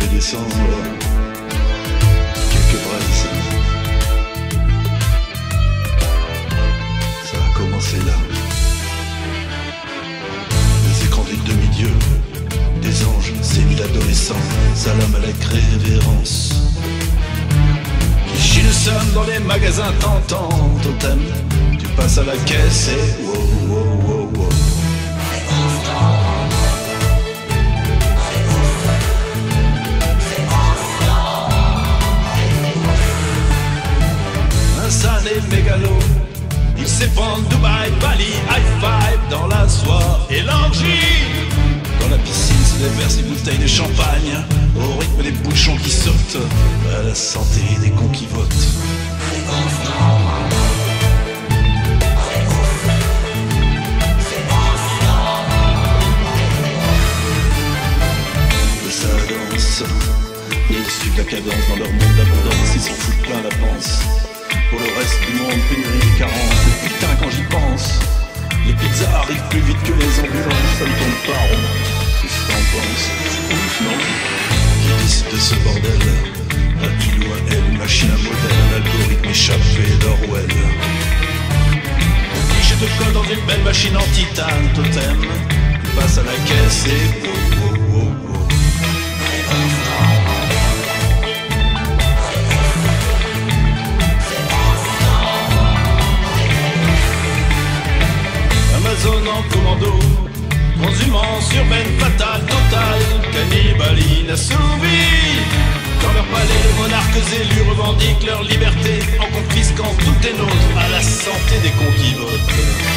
vais descendre quelques braises. Ça a commencé là. Des écrans des demi-dieux, des anges, séniles adolescents, salam à la révérence. Qui chie dans les magasins tentants, totem. Tu passes à la caisse et wow, wow, wow, Il s'épandent Dubaï, Bali, high five dans la soie et l'orgie. Dans la piscine se déversent des bouteilles de champagne au rythme des bouchons qui sautent à la santé des cons qui votent. Sa danse, ils suivent la cadence dans leur monde d'abondance, ils s'en foutent plein la panse. Pénurie et carence, et putain quand j'y pense, les pizzas arrivent plus vite que les ambulances, ça me tombe pas rond. Qu'est-ce que t'en penses? Ouf, non Qui décide de ce bordel il ou un elle, machine à modèle, algorithme échappé d'Orwell. Obligé de code dans une belle machine en titane, totem. Tu passes à la caisse et commando, transhumance urbaine fatale, totale, cannibaline. Dans leur palais, les monarques élus revendiquent leur liberté en confisquant tout est nôtre à la santé des cons qui votent.